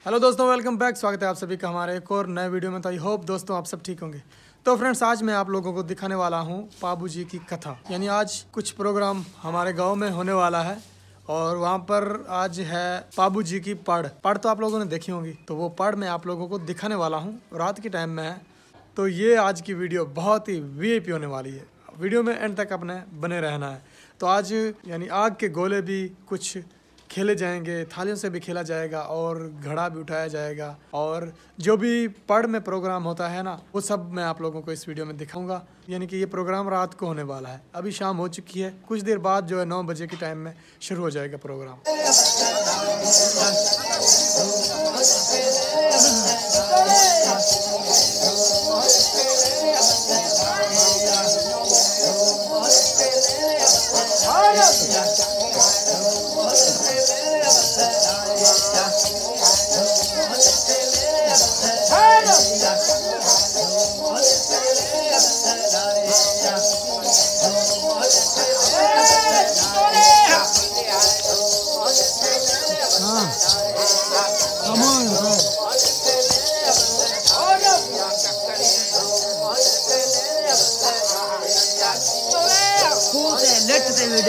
Hello दोस्तों, welcome back. स्वागत है आप सभी का हमारे एक और नए वीडियो में। तो आई होप दोस्तों आप सब ठीक होंगे। तो फ्रेंड्स, आज मैं आप लोगों को दिखाने वाला हूँ पाबू जी की कथा। यानी आज कुछ प्रोग्राम हमारे गाँव में होने वाला है और वहाँ पर आज है पाबू जी की पढ़। पढ़ तो आप लोगों ने देखी होंगी। तो वो पढ़ मैं आप लोगों को दिखाने वाला हूँ। रात के टाइम में है तो ये आज की वीडियो बहुत ही वीआईपी होने वाली है वीडियो में एंड तक अपने बने रहना है तो आज यानी आग के गोले भी कुछ खेले जाएँगे थालियों से भी खेला जाएगा और घड़ा भी उठाया जाएगा और जो भी पढ़ में प्रोग्राम होता है ना वो सब मैं आप लोगों को इस वीडियो में दिखाऊँगा यानी कि ये प्रोग्राम रात को होने वाला है अभी शाम हो चुकी है कुछ देर बाद जो है नौ बजे के टाइम में शुरू हो जाएगा प्रोग्राम हाँ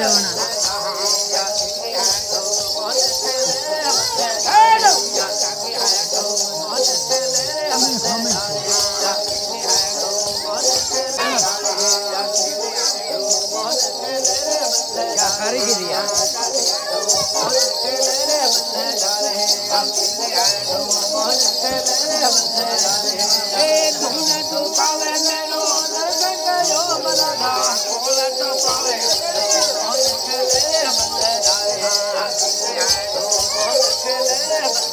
लेट से वीडियो बना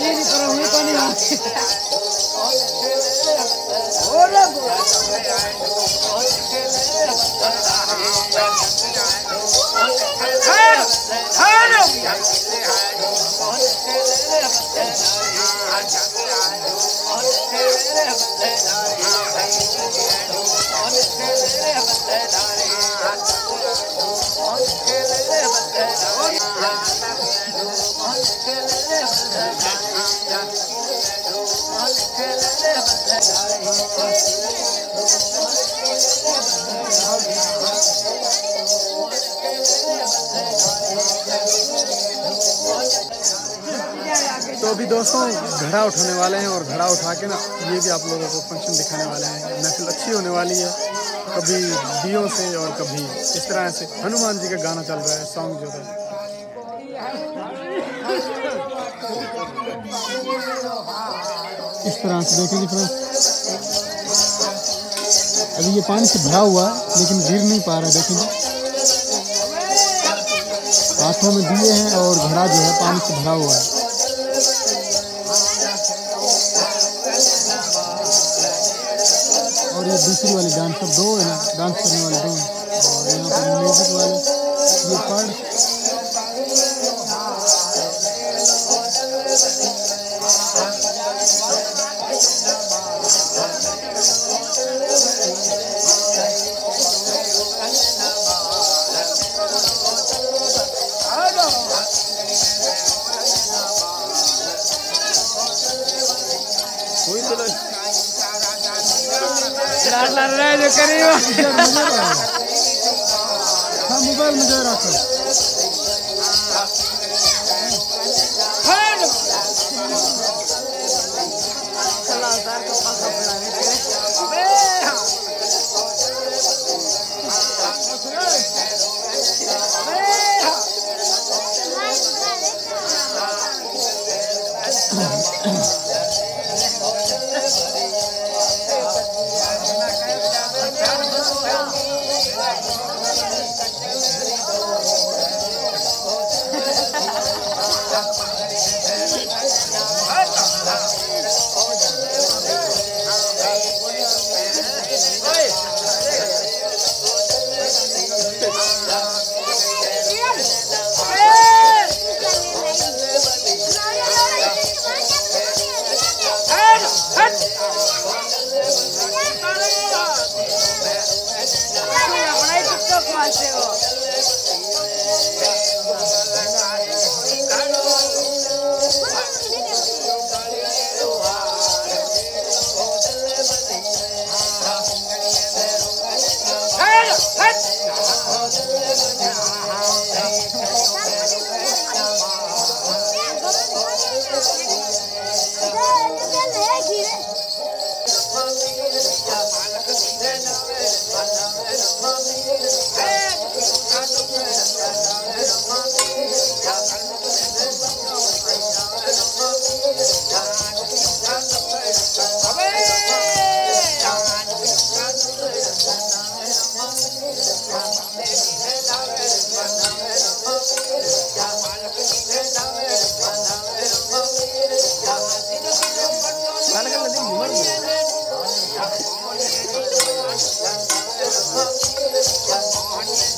मेरी तरह हुई तो नहीं आती तो अभी दोस्तों, घड़ा उठाने वाले हैं और घड़ा उठा के ना, ये भी आप लोगों को फ़ंक्शन दिखाने वाले हैं। महफिल अच्छी होने वाली है। कभी दियों से और कभी इस तरह से। हनुमान जी का गाना चल रहा है सॉन्ग जो है। इस तरह से देखेंगे फ्रेंड्स अभी ये पानी से भरा हुआ है, लेकिन गिर नहीं पा रहा देखेंगे हाथों में दिए हैं और घड़ा जो है, पानी से भरा हुआ है। और ये दूसरी वाली डांसर दो है ना, डांस करने वाले दो हैं। और यहाँ पर म्यूज़िक वाले, ये पढ़ रहा है जो करीब हम हाँ, मोबाइल में जो रखो। Marcelo.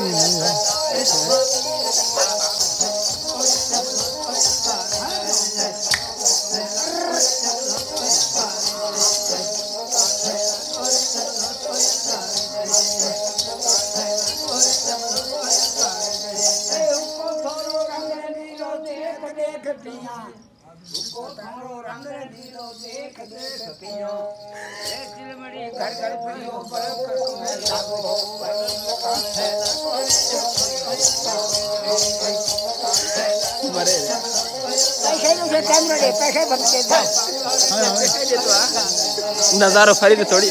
lớn như này vậy Kanger देख ए चिलमड़ी घर घर पियो पर लागो है नज़ारा फरी थोड़ी